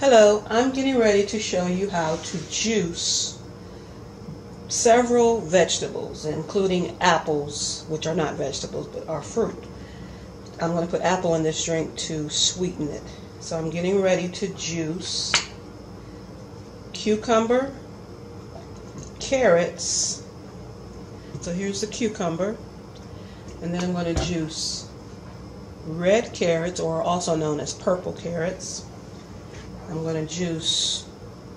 Hello, I'm getting ready to show you how to juice several vegetables, including apples, which are not vegetables but are fruit. I'm going to put apple in this drink to sweeten it. So I'm getting ready to juice cucumber, carrots. So here's the cucumber. And then I'm going to juice red carrots, or also known as purple carrots. I'm going to juice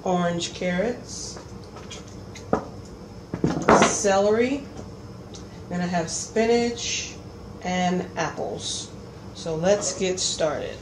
orange carrots, celery, then I have spinach and apples. So let's get started.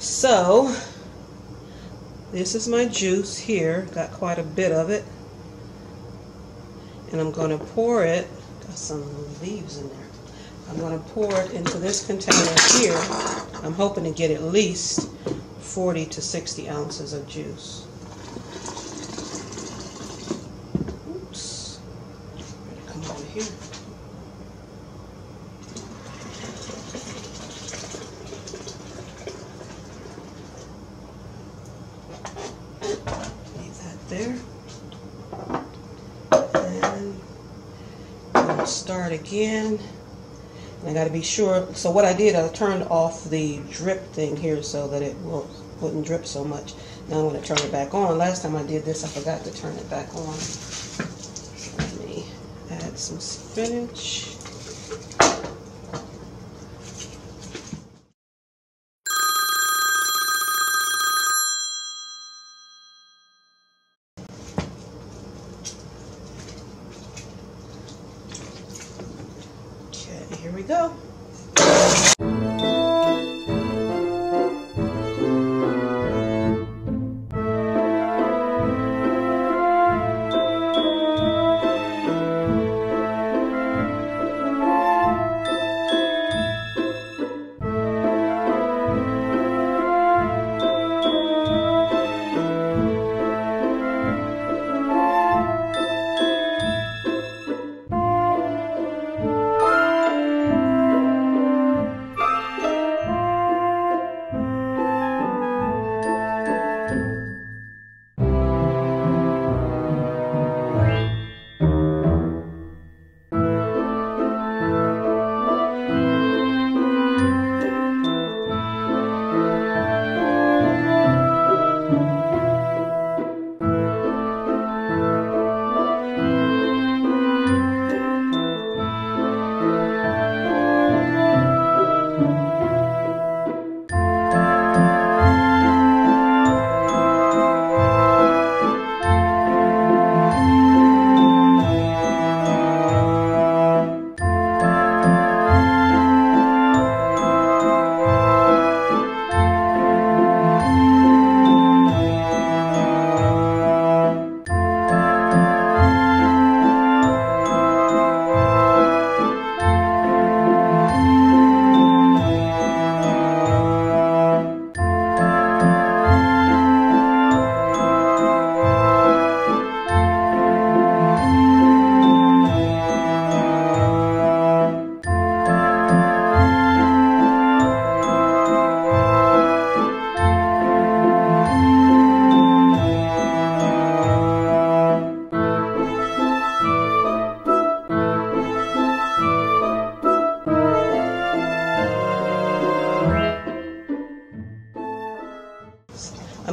So, this is my juice here. Got quite a bit of it. And I'm going to pour it. Got some leaves in there. I'm going to pour it into this container here. I'm hoping to get at least 40 to 60 ounces of juice. Oops. Come over here. Leave that there. And I'm going to again. I got to be sure. So what I did, I turned off the drip thing here so that it will, wouldn't drip so much. Now I'm going to turn it back on. Last time I did this, I forgot to turn it back on. Let me add some spinach. Go.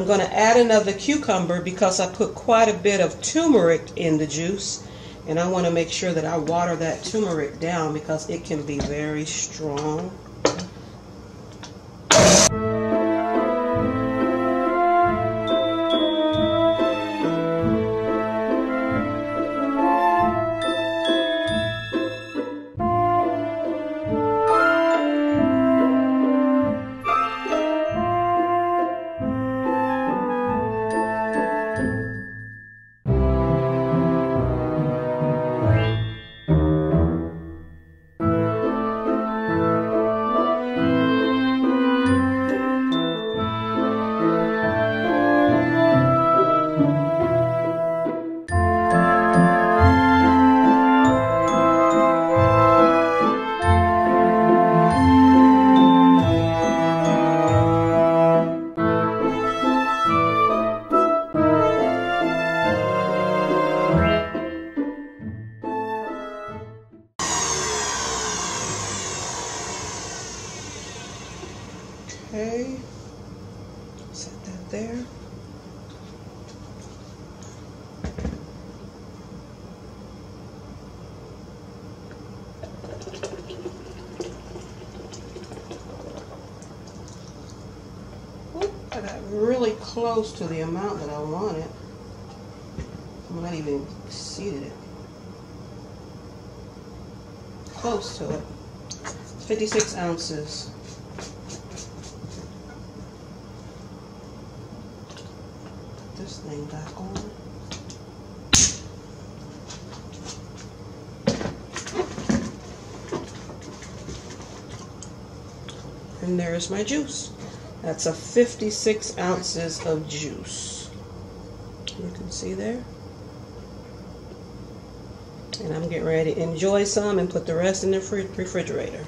Going to add another cucumber because I put quite a bit of turmeric in the juice and I want to make sure that I water that turmeric down because it can be very strong. Really close to the amount that I wanted. I might even exceeded it. Close to it. 56 ounces. Put this thing back on. And there's my juice. That's a 56 ounces of juice. You can see there. And I'm getting ready to enjoy some and put the rest in the refrigerator.